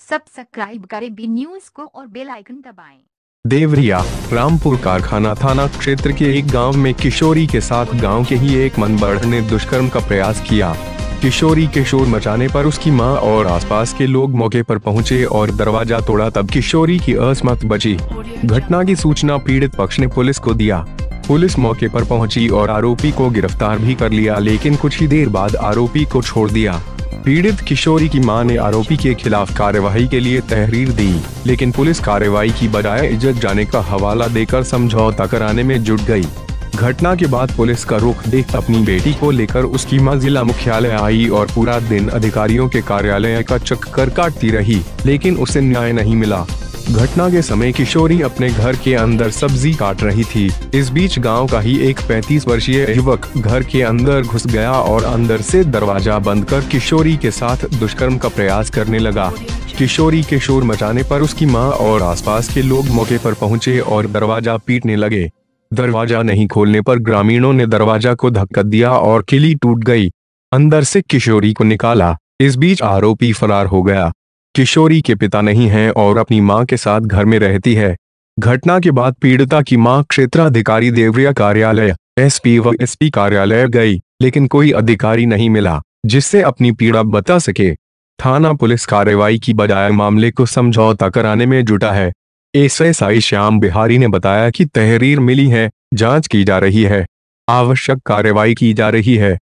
Subscribe करें B news को और बेल आइकन दबाएँ। देवरिया, रामपुर कारखाना थाना क्षेत्र के एक गाँव में किशोरी के साथ गाँव के ही एक मनबढ़ ने दुष्कर्म का प्रयास किया किशोरी के शोर मचाने पर उसकी माँ और आसपास के लोग मौके पर पहुँचे और दरवाज़ा तोड़ा तब किशोरी की असमत बची। घटना की सूचना पीड़ित पक्ष ने पुलिस को दिया। पुलिस मौके पर पहुँची और आरोपी को गिरफ़्तार भी कर लिया, लेकिन कुछ ही देर बाद आरोपी को छोड़ दिया। पीड़ित किशोरी की माँ ने आरोपी के खिलाफ कार्यवाही के लिए तहरीर दी, लेकिन पुलिस कार्यवाही की बजाय इज़्ज़त जाने का हवाला देकर समझौता कराने में जुट गई। घटना के बाद पुलिस का रुख देख अपनी बेटी को लेकर उसकी माँ जिला मुख्यालय आई और पूरा दिन अधिकारियों के कार्यालय का चक्कर काटती रही, लेकिन उसे न्याय नहीं मिला। घटना के समय किशोरी अपने घर के अंदर सब्ज़ी काट रही थी। इस बीच गाँव का ही एक 35 वर्षीय युवक घर के अंदर घुस गया और अंदर से दरवाज़ा बंद कर किशोरी के साथ दुष्कर्म का प्रयास करने लगा। किशोरी के शोर मचाने पर उसकी माँ और आसपास के लोग मौके पर पहुँचे और दरवाज़ा पीटने लगे। दरवाज़ा नहीं खोलने पर ग्रामीणों ने दरवाज़ा को धक्का दिया और किली टूट गई। अंदर से किशोरी को निकाला। इस बीच आरोपी फरार हो गया। किशोरी के पिता नहीं हैं और अपनी माँ के साथ घर में रहती है। घटना के बाद पीड़िता की माँ क्षेत्राधिकारी देवरिया कार्यालय, एसपी व एसपी कार्यालय गई, लेकिन कोई अधिकारी नहीं मिला, जिससे अपनी पीड़ा बता सके। थाना पुलिस कार्रवाई की बजाय मामले को समझौता कराने में जुटा है। एसएसआई श्याम बिहारी ने बताया कि तहरीर मिली है, जाँच की जा रही है। आवश्यक कार्रवाई की जा रही है।